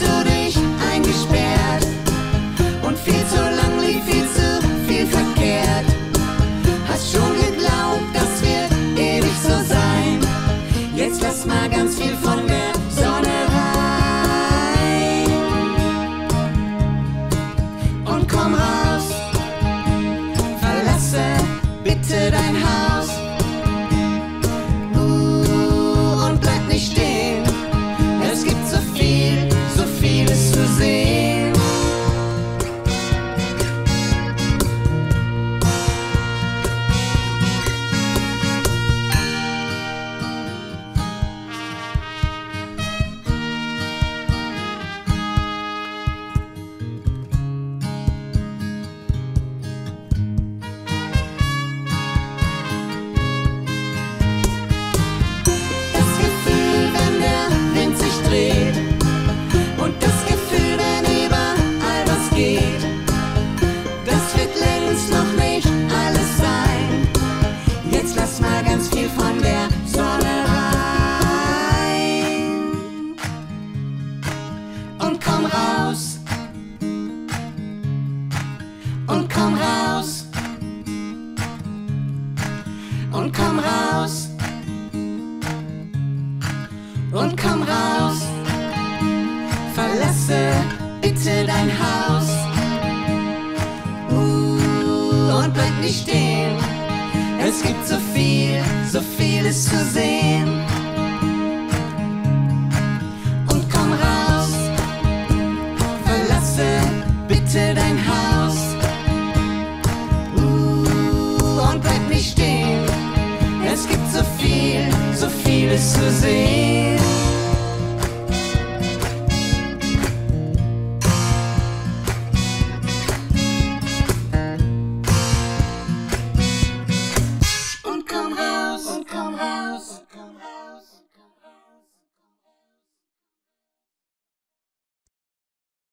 du dich eingesperrt. Und viel zu lang lief viel zu viel verkehrt. Hast schon geglaubt, das wird ewig so sein. Jetzt lass mal ganz viel und komm raus und komm raus und komm raus und komm raus. Verlasse bitte dein Haus. Uh, und bleib nicht stehen. Es gibt so viel, so vieles zu sehen. sozinho.